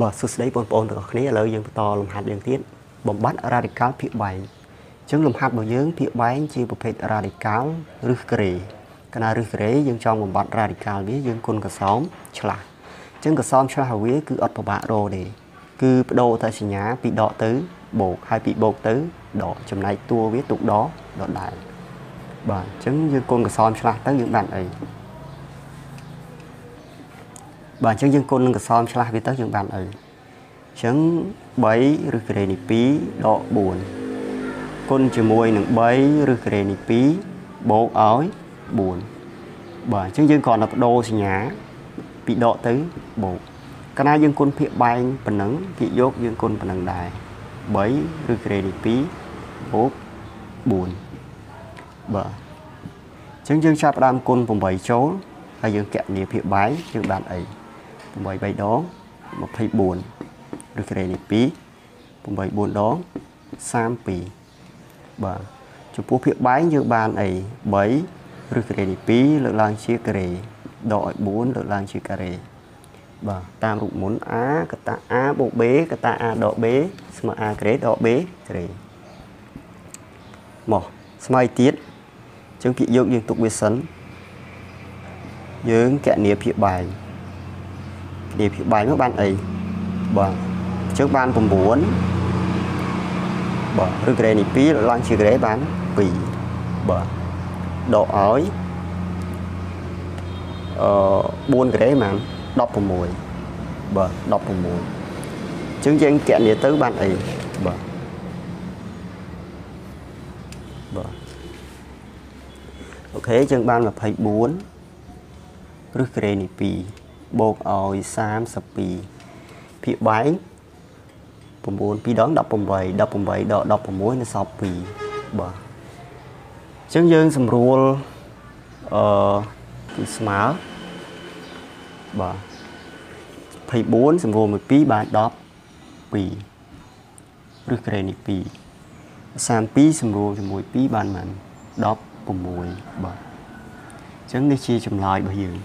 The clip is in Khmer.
បាទសួស្តីបងប្អូនទាំងអស់គ្នាឥឡូវយើងបន្តលំហាត់យើងទៀតបំបត្តិ radical ភាគបែងអញ្ចឹងលំហាត់របស់យើងភាគបែងជាប្រភេទ radical ឬក្រេកាលណាឬក្រេយើងចង់បំបត្តិ radical វាយើងគុណកសោមឆ្លាស់អញ្ចឹងកសោមឆ្លាស់របស់វាគឺអត់ពិបាករកទេគឺបដូរតែសញ្ញាពីដកទៅបូកហើយពីបូកទៅដកចំណែកតួវាទុកដកដដែលបាទអញ្ចឹងយើងគុណកសោមឆ្លាស់ទៅយើងបានអី បាទអញ្ចឹងយើងគុណនឹងកសោមឆ្លាស់វាទៅយើងបានអីអញ្ចឹង3ឬក្រេនី2ដក4គុណជាមួយនឹង3ឬក្រេនី2បូកឲ្យ4បាទអញ្ចឹងយើងគ្រាន់តែបដូរសញ្ញាពីដកទៅបូកកាលណាយើងគុណភាគបែងប៉ុណ្ណឹងភាគយកយើងគុណប៉ុណ្ណឹងដែរ3ឬក្រេនី2បូក4បាទអញ្ចឹងយើងចាប់ផ្ដើមគុណ8ចូលហើយយើងកណនីភាគបែងយើងបានអី 8 3ដង24ឬក្រេនេះ2 8 4ដង32បាទចំពោះភាគបែងយើងបានអី3ឬក្រេនេះ2លើកឡើងជាការ៉េដកឲ្យ4លើកឡើងជាការ៉េបាទតាមរូបមុន a កតា a បូក b កតា a ដក b ស្មើ a ការ៉េដក b ការ៉េមកស្មើទៀតចឹងពាក្យយកយើងទុកវាសិនយើងកណនីភាគបែង និយាយពីបែកមកបានអីបាទជើងបាន9បាទឬក្រេនេះ2ឡើងជាក្រេបាន2បាទដកឲ្យអឺ4ក្រេបាន16បាទ16ជើងយើងកណនីទៅបានអីបាទបាទអូខេយើងបាន24ឬក្រេនេះ2 បូកឲ្យ32ភាគបែង9 2ដង18 18ដក16នៅសល់2បាទអញ្ចឹងយើងស្រួលអឺគឺស្មើបាទ24សម្រួលមួយ2បាន12ឬក្រេនេះ2 32សម្រួលជាមួយ2បានមិន16បាទអញ្ចឹងនេះជាចម្លើយរបស់យើង